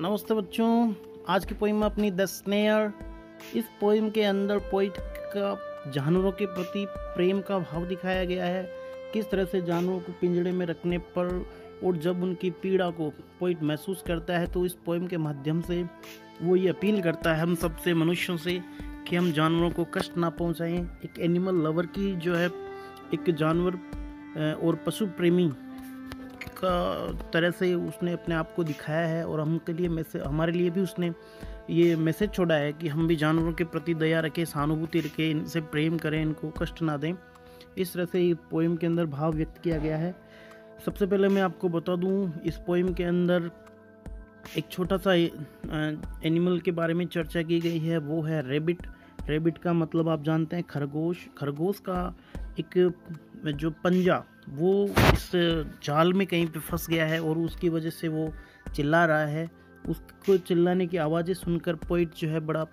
नमस्ते बच्चों, आज की पोइम में अपनी द स्नेयर इस पोइम के अंदर पोइट का, जानवरों के प्रति प्रेम का भाव दिखाया गया है। किस तरह से जानवरों को पिंजड़े में रखने पर और जब उनकी पीड़ा को पोइट महसूस करता है तो इस पोइम के माध्यम से वो ये अपील करता है हम सबसे मनुष्यों से, कि हम जानवरों को कष्ट ना पहुंचाएँ। एक एनिमल लवर की जो है, एक जानवर और पशु प्रेमी तरह से उसने अपने आप को दिखाया है और हम के लिए मैसेज हमारे लिए भी उसने ये मैसेज छोड़ा है कि हम भी जानवरों के प्रति दया रखें, सहानुभूति रखें, इनसे प्रेम करें, इनको कष्ट ना दें। इस तरह से ये पोइम के अंदर भाव व्यक्त किया गया है। सबसे पहले मैं आपको बता दूँ, इस पोइम के अंदर एक छोटा सा एनिमल के बारे में चर्चा की गई है, वो है रेबिट रेबिट का मतलब आप जानते हैं खरगोश। खरगोश का एक, जो पंजा वो इस जाल में कहीं पे फंस गया है और उसकी वजह से वो चिल्ला रहा है। उसको चिल्लाने की आवाज़ें सुनकर पोइट जो है बड़ा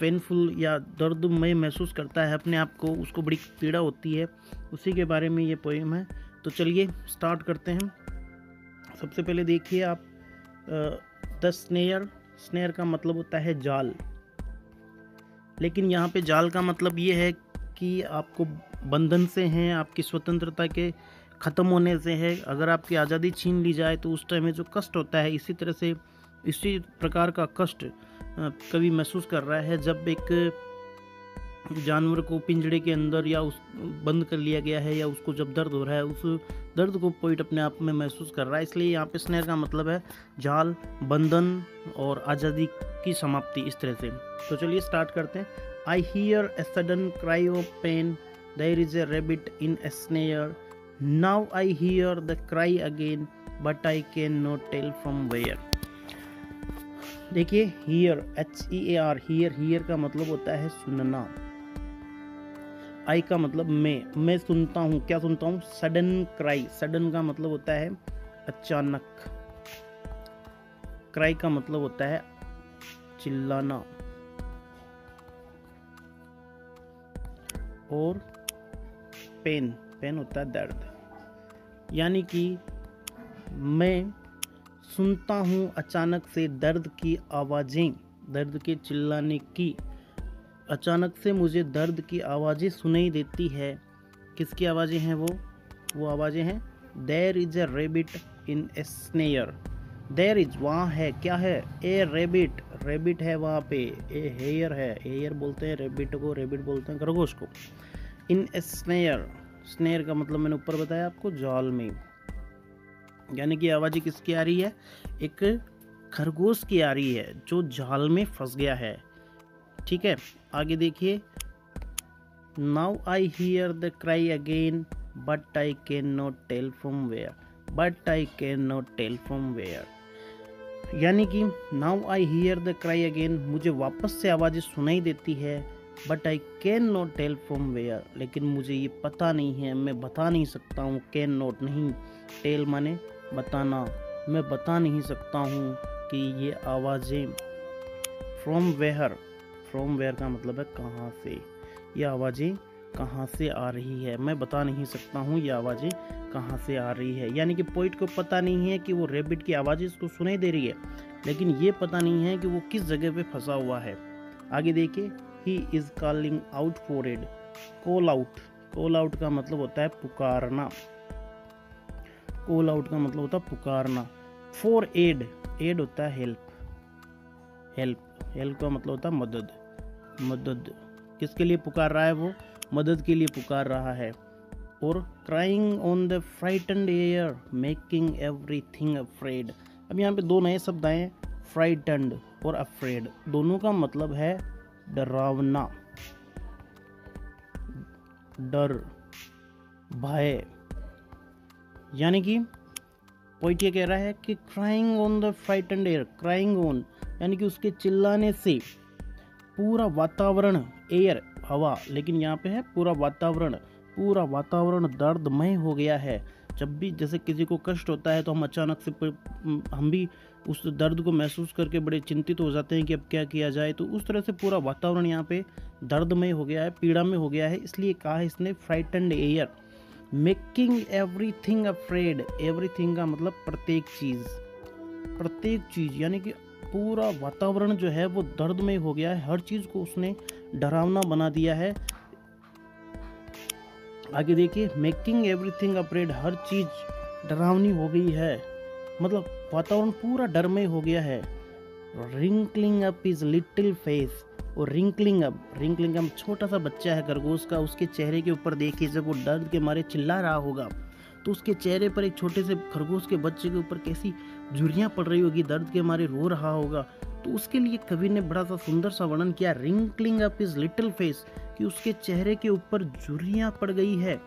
पेनफुल या दर्दमय महसूस करता है। अपने आप को, उसको बड़ी पीड़ा होती है। उसी के बारे में ये पोइम है। तो चलिए स्टार्ट करते हैं। सबसे पहले देखिए आप द स्नेयर स्नेयर का मतलब होता है जाल। लेकिन यहाँ पे जाल का मतलब ये है कि आपको बंधन से हैं, आपकी स्वतंत्रता के ख़त्म होने से है। अगर आपकी आज़ादी छीन ली जाए तो उस टाइम में जो कष्ट होता है, इसी तरह से, इसी प्रकार का कष्ट कभी महसूस कर रहा है। जब एक जानवर को पिंजड़े के अंदर या उस, बंद कर लिया गया है या उसको जब दर्द हो रहा है, उस दर्द को पोइट अपने आप में महसूस कर रहा है। इसलिए यहाँ पे स्नेह का मतलब है जाल, बंधन और आज़ादी की समाप्ति, इस तरह से। तो चलिए स्टार्ट करते हैं। I hear a sudden cry of pain there is a rabbit in a snare now I hear the cry again but I can not tell from where देखिए hear H E A R hear hear का मतलब होता है सुनना। आई का मतलब मैं। मैं सुनता हूँ। क्या सुनता हूँ? सडन क्राई सडन का मतलब होता है अचानक। क्राई का मतलब होता है चिल्लाना। और पेन पेन होता है दर्द। यानी कि मैं सुनता हूँ अचानक से दर्द की आवाज़ें, दर्द के चिल्लाने की। अचानक से मुझे दर्द की आवाज़ें सुनाई देती है। किसकी आवाज़ें हैं वो? वो आवाज़ें हैं there is a rabbit in a snare there is वहाँ है, क्या है? ए रेबिट रेबिट है वहाँ पे, ए हेयर है। हेयर बोलते हैं रेबिट को रेबिट बोलते हैं, खरगोश को। इन ए स्नेयर स्नेयर का मतलब मैंने ऊपर बताया आपको, जाल में। यानी कि आवाज़ किसकी आ रही है? एक खरगोश की आ रही है, जो जाल में फंस गया है। ठीक है, आगे देखिए। Now I hear the cry again but I can not tell from where but I can not tell from where यानी कि now I hear the cry again मुझे वापस से आवाज़ें सुनाई देती है। But I can not tell from where लेकिन मुझे ये पता नहीं है, मैं बता नहीं सकता हूँ कैन नॉट नहीं. टेल माने बताना. मैं बता नहीं सकता हूँ कि ये आवाज़ें फ्रॉम वेहर फ्रॉम वेयर का मतलब है कहाँ से? ये आवाज़ें कहाँ से आ रही है? मैं बता नहीं सकता हूँ ये आवाज़ें कहाँ से आ रही है। यानी कि पोइट को पता नहीं है कि वो रेबिट की आवाज़ें इसको सुनाई दे रही है, लेकिन ये पता नहीं है कि वो किस जगह पे फंसा हुआ है। आगे देखिए he is calling out for aid call out call out का मतलब होता है पुकारना। कॉल आउट का मतलब होता है पुकारना। फॉर एड एड होता है हेल्प हेल्प हेल्प का मतलब होता है मदद। मदद. किसके लिए पुकार रहा है वो? मदद के लिए पुकार रहा है। और crying on the frightened air making everything afraid अब यहाँ पे दो नए शब्द आए फ्राइटेंड और अफ्रेड दोनों का मतलब है डरावना डर, भय। यानी कि पोइट कह रहा है कि crying on the frightened air crying on यानी कि उसके चिल्लाने से पूरा वातावरण एयर हवा, लेकिन यहाँ पे है पूरा वातावरण पूरा वातावरण दर्दमय हो गया है। जब भी जैसे किसी को कष्ट होता है तो हम अचानक से हम भी उस दर्द को महसूस करके बड़े चिंतित हो जाते हैं कि अब क्या किया जाए। तो उस तरह से पूरा वातावरण यहाँ पे दर्दमय हो गया है पीड़ा में हो गया है, इसलिए कहा है इसने frightened air making everything afraid everything का मतलब प्रत्येक चीज़ प्रत्येक चीज़, यानी कि पूरा वातावरण जो है वो दर्दमय हो गया है, हर चीज़ को उसने डरावना बना दिया है। आगे देखिए मेकिंग एवरीथिंग अप्रेड हर चीज़ डरावनी हो गई है। मतलब वातावरण पूरा डरमय हो गया है। Wrinkling up his little face और रिंकलिंग अप रिंकलिंग अप छोटा सा बच्चा है खरगोश का, उसके चेहरे के ऊपर देखिए, जब वो दर्द के मारे चिल्ला रहा होगा तो उसके चेहरे पर एक छोटे से खरगोश के बच्चे के ऊपर कैसी झुरियाँ पड़ रही होगी, दर्द के मारे रो रहा होगा। तो उसके लिए कवि ने बड़ा सा सुंदर सा वर्णन किया wrinkling up his little face कि उसके चेहरे के ऊपर झुरियाँ पड़ गई है।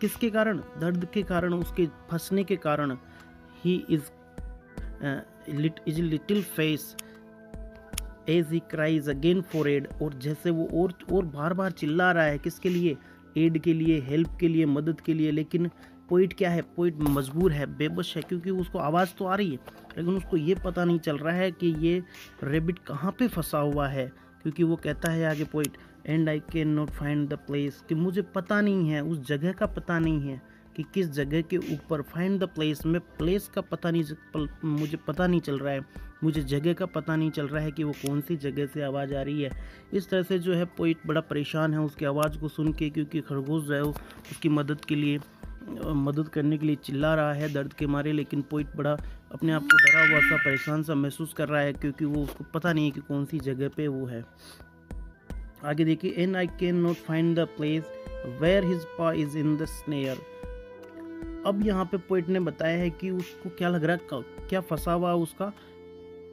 किसके कारण? दर्द के कारण, उसके फंसने के कारण। He is his little face as he cries again for aid और जैसे वो और और बार बार चिल्ला रहा है, किसके लिए? एड के लिए हेल्प के लिए, मदद के लिए, लेकिन पोइट क्या है? पोइट मजबूर है, बेबस है, क्योंकि उसको आवाज़ तो आ रही है, लेकिन उसको ये पता नहीं चल रहा है कि ये रेबिट कहाँ पे फंसा हुआ है, क्योंकि वो कहता है आगे poet and I can not find the place कि मुझे पता नहीं है, उस जगह का पता नहीं है। कि किस जगह के ऊपर फाइंड द प्लेस में प्लेस का पता नहीं मुझे पता नहीं चल रहा है। मुझे जगह का पता नहीं चल रहा है कि वो कौन सी जगह से आवाज़ आ रही है। इस तरह से जो है पोइट बड़ा परेशान है उसकी आवाज़ को सुन के क्योंकि खरगोश जो है उसकी मदद के लिए मदद करने के लिए चिल्ला रहा है दर्द के मारे, लेकिन पोइट बड़ा अपने आप को डरा हुआ सा, परेशान सा महसूस कर रहा है क्योंकि वो उसको पता नहीं है कि कौन सी जगह पे वो है। आगे देखिए and I can not find the place where his paw is in the snare अब यहाँ पे पोइट ने बताया है कि उसको क्या लग रहा है क्या फंसा हुआ उसका?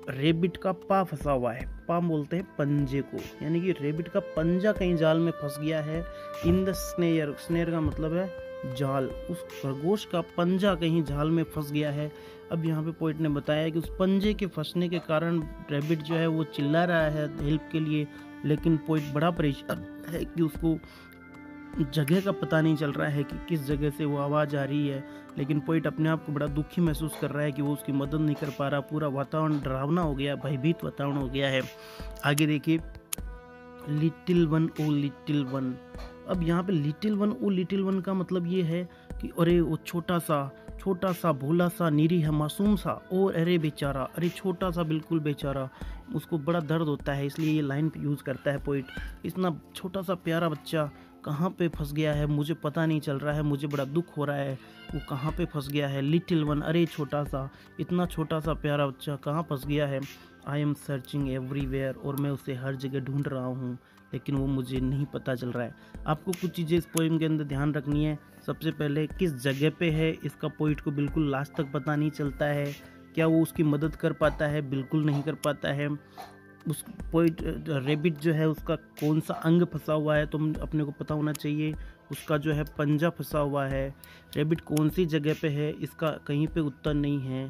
रेबिट का पा फंसा हुआ है। पा बोलते हैं पंजे को। यानी कि रेबिट का पंजा कहीं जाल में फंस गया है। इन द स्नेयर स्नेयर का मतलब है जाल। उस खरगोश का पंजा कहीं जाल में फंस गया है। अब यहाँ पे पोइट ने बताया कि उस पंजे के फंसने के कारण रेबिट जो है वो चिल्ला रहा है हेल्प के लिए। लेकिन पोइट बड़ा परेशान है कि उसको जगह का पता नहीं चल रहा है कि किस जगह से वो आवाज़ आ रही है, लेकिन पोइट अपने आप को बड़ा दुखी महसूस कर रहा है कि वो उसकी मदद नहीं कर पा रहा। पूरा वातावरण डरावना हो गया, भयभीत वातावरण हो गया है। आगे देखिए little one O little one अब यहाँ पे little one O little one का मतलब ये है कि अरे वो छोटा सा छोटा सा, भोला सा, निरी है, मासूम सा, और अरे बेचारा, अरे छोटा सा, बिल्कुल बेचारा, उसको बड़ा दर्द होता है, इसलिए ये लाइन यूज़ करता है पोइट इतना छोटा सा, प्यारा बच्चा कहाँ पे फंस गया है? मुझे पता नहीं चल रहा है। मुझे बड़ा दुख हो रहा है। वो कहाँ पे फंस गया है? लिटिल वन, अरे छोटा सा, इतना छोटा सा प्यारा बच्चा कहाँ फंस गया है? आई एम सर्चिंग एवरीवेयर और मैं उसे हर जगह ढूंढ रहा हूँ, लेकिन वो मुझे नहीं पता चल रहा है। आपको कुछ चीज़ें इस पोइम के अंदर ध्यान रखनी है। सबसे पहले, किस जगह पे है? इसका पोइट को बिल्कुल लास्ट तक पता नहीं चलता है। क्या वो उसकी मदद कर पाता है? बिल्कुल नहीं कर पाता है। उस पोइट रेबिट जो है, उसका कौन सा अंग फंसा हुआ है तो अपने को पता होना चाहिए। उसका जो है पंजा फंसा हुआ है। रेबिट कौन सी जगह पे है, इसका कहीं पे उत्तर नहीं है।